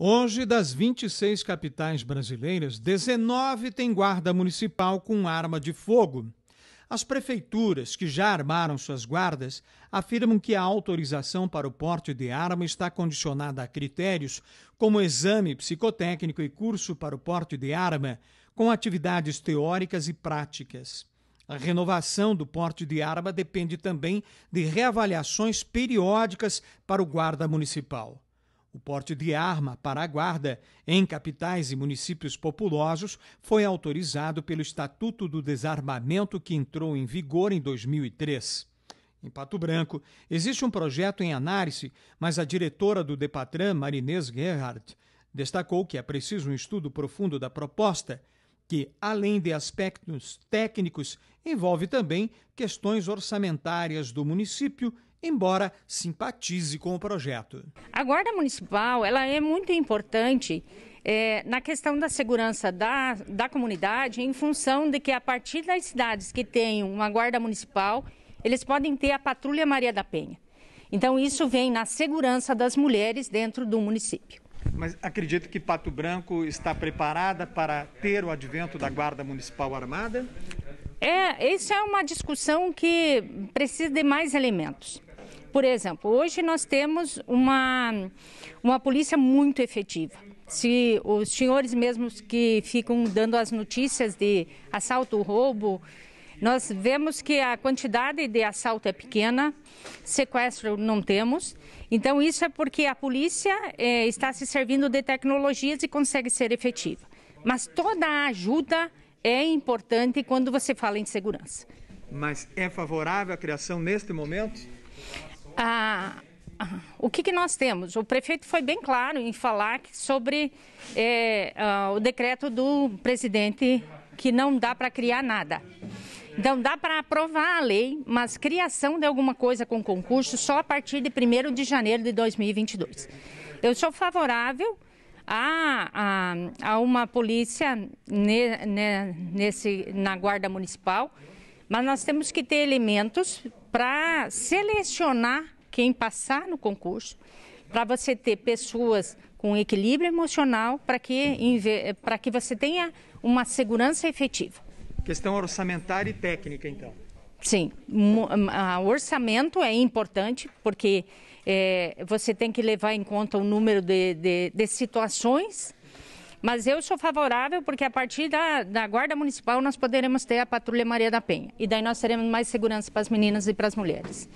Hoje, das 26 capitais brasileiras, 19 têm guarda municipal com arma de fogo. As prefeituras que já armaram suas guardas afirmam que a autorização para o porte de arma está condicionada a critérios como exame psicotécnico e curso para o porte de arma, com atividades teóricas e práticas. A renovação do porte de arma depende também de reavaliações periódicas para o guarda municipal. O porte de arma para a guarda em capitais e municípios populosos foi autorizado pelo Estatuto do Desarmamento que entrou em vigor em 2003. Em Pato Branco, existe um projeto em análise, mas a diretora do Depatran, Marinês Gerhardt, destacou que é preciso um estudo profundo da proposta, que, além de aspectos técnicos, envolve também questões orçamentárias do município embora simpatize com o projeto. A Guarda Municipal ela é muito importante é, na questão da segurança da, da comunidade, em função de que a partir das cidades que têm uma Guarda Municipal, eles podem ter a Patrulha Maria da Penha. Então, isso vem na segurança das mulheres dentro do município. Mas acredita que Pato Branco está preparada para ter o advento da Guarda Municipal Armada? É, isso é uma discussão que precisa de mais elementos. Por exemplo, hoje nós temos uma, uma polícia muito efetiva. Se os senhores mesmos que ficam dando as notícias de assalto, roubo, nós vemos que a quantidade de assalto é pequena, sequestro não temos. Então, isso é porque a polícia é, está se servindo de tecnologias e consegue ser efetiva. Mas toda a ajuda é importante quando você fala em segurança. Mas é favorável a criação neste momento? Ah, o que, que, nós temos? O prefeito foi bem claro em falar sobre é, ah, o decreto do presidente que não dá para criar nada. Então, dá para aprovar a lei, mas criação de alguma coisa com concurso só a partir de 1 de janeiro de 2022. Eu sou favorável a, a, a uma polícia ne, ne, nesse, na Guarda Municipal, mas nós temos que ter elementos para selecionar quem passar no concurso, para você ter pessoas com equilíbrio emocional, para que, para que você tenha uma segurança efetiva. Questão orçamentária e técnica, então. Sim, o orçamento é importante porque é, você tem que levar em conta o número de, de, de, situações, mas eu sou favorável porque a partir da, da Guarda Municipal nós poderemos ter a Patrulha Maria da Penha e daí nós teremos mais segurança para as meninas e para as mulheres.